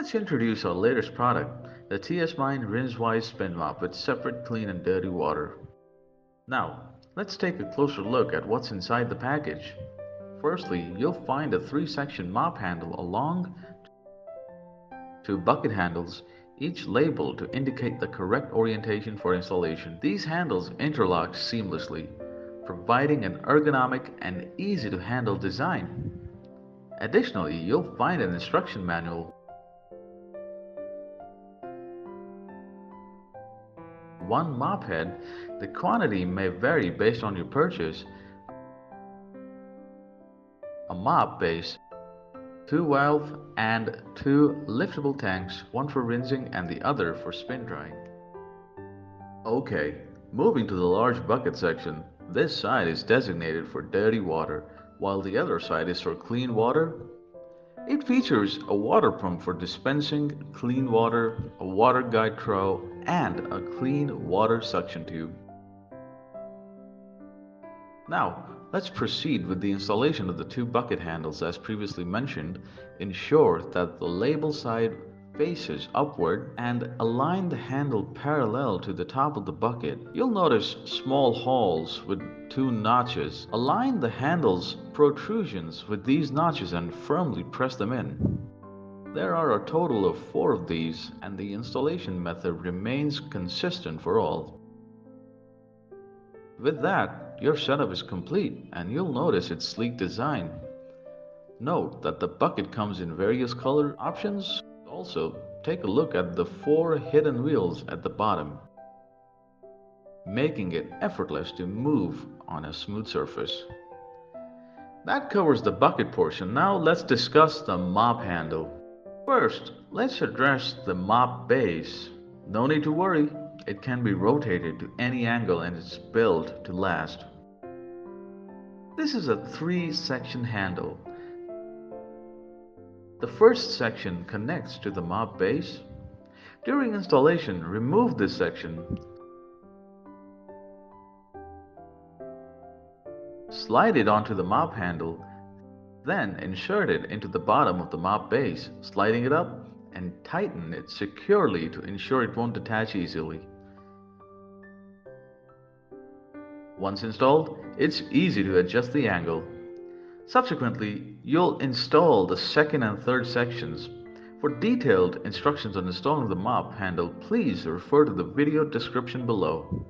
Let's introduce our latest product, the TS Mine RinseWise Spin Mop with separate clean and dirty water. Now, let's take a closer look at what's inside the package. Firstly, you'll find a three-section mop handle along two bucket handles, each labeled to indicate the correct orientation for installation. These handles interlock seamlessly, providing an ergonomic and easy to handle design. Additionally, you'll find an instruction manual one mop head, the quantity may vary based on your purchase. A mop base, two valve and two liftable tanks, one for rinsing and the other for spin drying. Okay, moving to the large bucket section, this side is designated for dirty water, while the other side is for clean water it features a water pump for dispensing clean water, a water guide trough, and a clean water suction tube. Now, let's proceed with the installation of the two bucket handles as previously mentioned. Ensure that the label side faces upward and align the handle parallel to the top of the bucket. You'll notice small holes with two notches. Align the handle's protrusions with these notches and firmly press them in. There are a total of four of these and the installation method remains consistent for all. With that, your setup is complete and you'll notice its sleek design. Note that the bucket comes in various color options also, take a look at the four hidden wheels at the bottom, making it effortless to move on a smooth surface. That covers the bucket portion. Now let's discuss the mop handle. First, let's address the mop base. No need to worry, it can be rotated to any angle and it's built to last. This is a three section handle the first section connects to the mop base. During installation, remove this section. Slide it onto the mop handle, then insert it into the bottom of the mop base, sliding it up and tighten it securely to ensure it won't detach easily. Once installed, it's easy to adjust the angle Subsequently, you'll install the second and third sections. For detailed instructions on installing the mop handle, please refer to the video description below.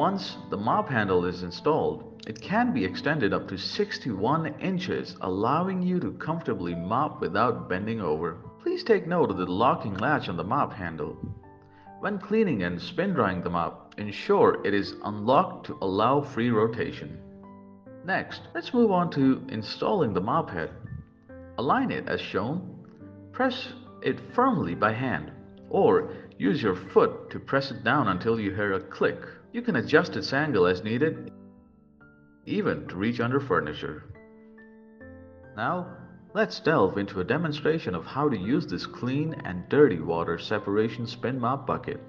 Once the mop handle is installed, it can be extended up to 61 inches, allowing you to comfortably mop without bending over. Please take note of the locking latch on the mop handle. When cleaning and spin drying the mop, ensure it is unlocked to allow free rotation. Next, let's move on to installing the mop head. Align it as shown. Press it firmly by hand or use your foot to press it down until you hear a click. You can adjust its angle as needed, even to reach under furniture. Now, let's delve into a demonstration of how to use this clean and dirty water separation spin mop bucket.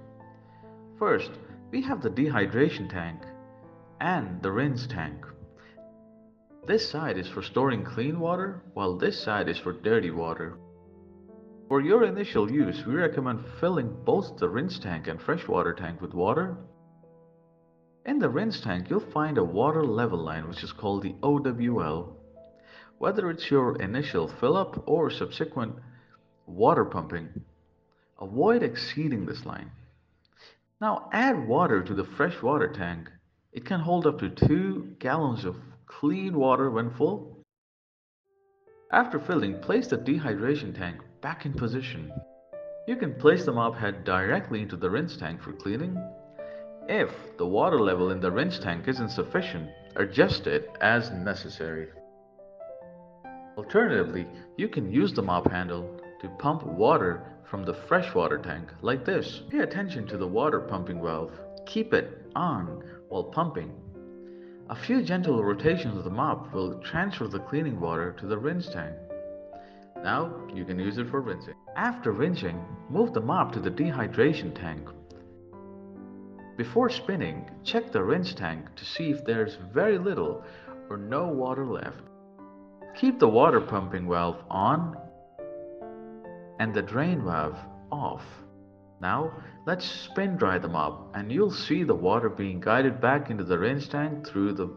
First, we have the dehydration tank and the rinse tank. This side is for storing clean water, while this side is for dirty water. For your initial use, we recommend filling both the rinse tank and freshwater tank with water. In the rinse tank, you'll find a water level line which is called the OWL. Whether it's your initial fill up or subsequent water pumping, avoid exceeding this line. Now add water to the freshwater tank. It can hold up to 2 gallons of clean water when full. After filling, place the dehydration tank back in position. You can place the mop head directly into the rinse tank for cleaning. If the water level in the rinse tank isn't sufficient, adjust it as necessary. Alternatively, you can use the mop handle to pump water from the freshwater tank like this. Pay attention to the water pumping valve. Keep it on while pumping a few gentle rotations of the mop will transfer the cleaning water to the rinse tank. Now you can use it for rinsing. After rinsing, move the mop to the dehydration tank. Before spinning, check the rinse tank to see if there's very little or no water left. Keep the water pumping valve on and the drain valve off. Now let's spin dry the mop and you'll see the water being guided back into the rinse tank through the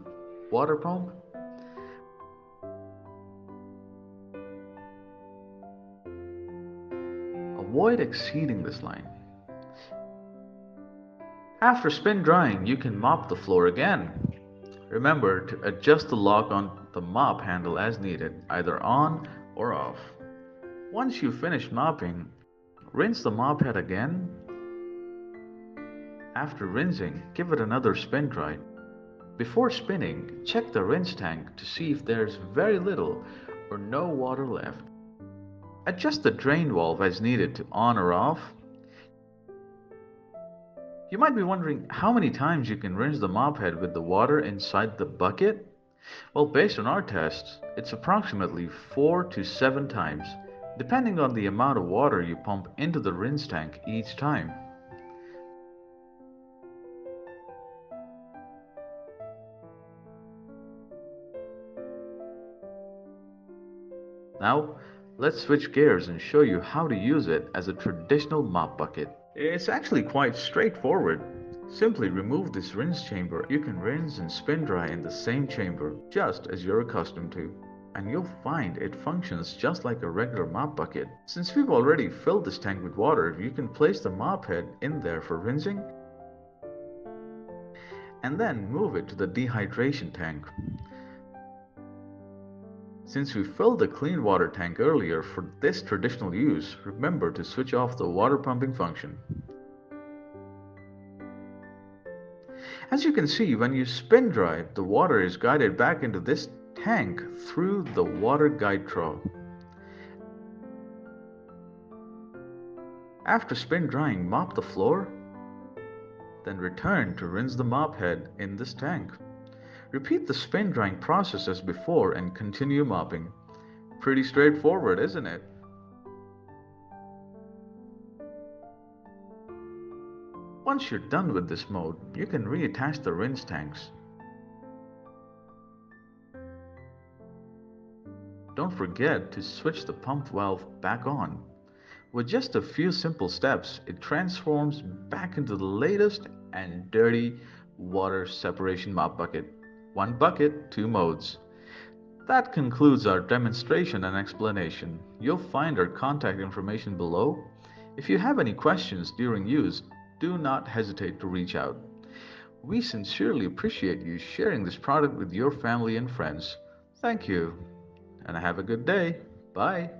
water pump. Avoid exceeding this line. After spin drying, you can mop the floor again. Remember to adjust the lock on the mop handle as needed, either on or off. Once you finish mopping, rinse the mop head again. After rinsing, give it another spin dry. Before spinning, check the rinse tank to see if there's very little or no water left. Adjust the drain valve as needed to on or off. You might be wondering how many times you can rinse the mop head with the water inside the bucket? Well, based on our tests, it's approximately 4 to 7 times, depending on the amount of water you pump into the rinse tank each time. Now, let's switch gears and show you how to use it as a traditional mop bucket. It's actually quite straightforward. Simply remove this rinse chamber. You can rinse and spin dry in the same chamber, just as you're accustomed to. And you'll find it functions just like a regular mop bucket. Since we've already filled this tank with water, you can place the mop head in there for rinsing and then move it to the dehydration tank. Since we filled the clean water tank earlier for this traditional use, remember to switch off the water pumping function. As you can see, when you spin dry, the water is guided back into this tank through the water guide trough. After spin drying, mop the floor, then return to rinse the mop head in this tank. Repeat the spin drying process as before and continue mopping. Pretty straightforward, isn't it? Once you're done with this mode, you can reattach the rinse tanks. Don't forget to switch the pump valve back on. With just a few simple steps, it transforms back into the latest and dirty water separation mop bucket. One bucket, two modes. That concludes our demonstration and explanation. You'll find our contact information below. If you have any questions during use, do not hesitate to reach out. We sincerely appreciate you sharing this product with your family and friends. Thank you, and have a good day. Bye.